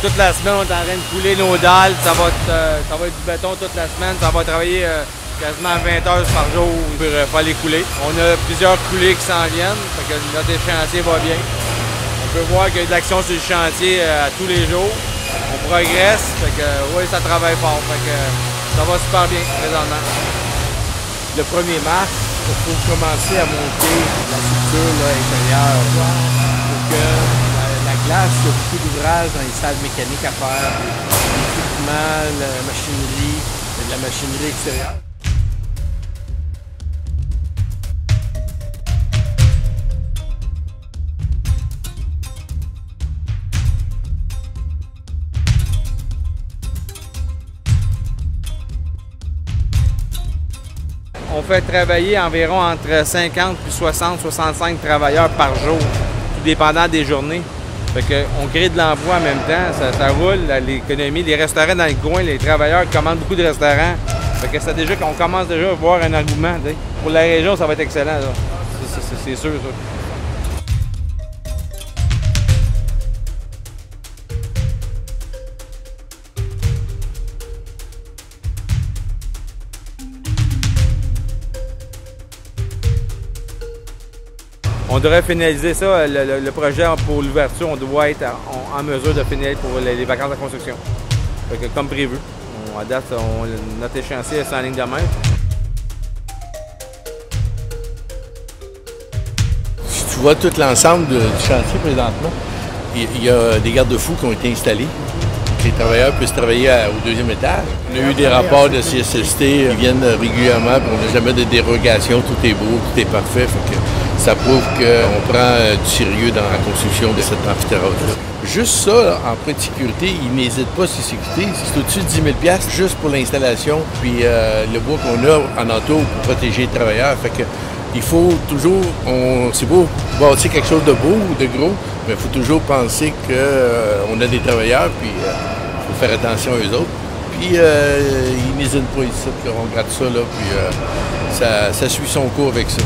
Toute la semaine, on est en train de couler nos dalles. Ça va être, euh, ça va être du béton toute la semaine. Ça va travailler euh, quasiment 20 heures par jour pour euh, faire les coulées. On a plusieurs coulées qui s'en viennent. Fait notre chantier va bien. On peut voir qu'il y a de l'action sur le chantier à tous les jours. On progresse. Fait que oui, ça travaille fort. Ça va super bien présentement. Le 1er mars, il faut commencer à monter la structure là, intérieure il y a beaucoup d'ouvrages dans les salles mécaniques à faire, l'équipement, la machinerie, de la machinerie extérieure. On fait travailler environ entre 50 puis 60, 65 travailleurs par jour, tout dépendant des journées. On crée de l'emploi en même temps, ça, ça roule, l'économie. Les restaurants dans le coin, les travailleurs commandent beaucoup de restaurants. Fait que c'est déjà commence déjà à voir un t'sais. Pour la région, ça va être excellent. C'est sûr, ça. On devrait finaliser ça, le, le- projet pour l'ouverture, on doit être en, mesure de finir pour les, vacances de construction. Comme prévu. À date, notre échéancier est en ligne de mer. Si tu vois tout l'ensemble du chantier présentement, il il y, a des garde-fous qui ont été installés. Les travailleurs puissent travailler au deuxième étage. On a eu des rapports de CSST qui viennent régulièrement, puis on n'a jamais de dérogation, tout est beau, tout est parfait. Ça prouve qu'on prend euh, du sérieux dans la construction de cet amphithéâtre-là. Juste ça, en prêt de sécurité, ils n'hésitent pas sur sécurité. C'est au-dessus de 10 000 juste pour l'installation, puis euh, le bois qu'on a en entour pour protéger les travailleurs. Il faut toujours, c'est beau bâtir quelque chose de beau ou de gros, mais il faut toujours penser qu'on a des travailleurs, puis il faut faire attention aux autres. Puis euh, ils n'hésitent pas ici, on regarde ça, là, puis euh, ça suit son cours avec ça.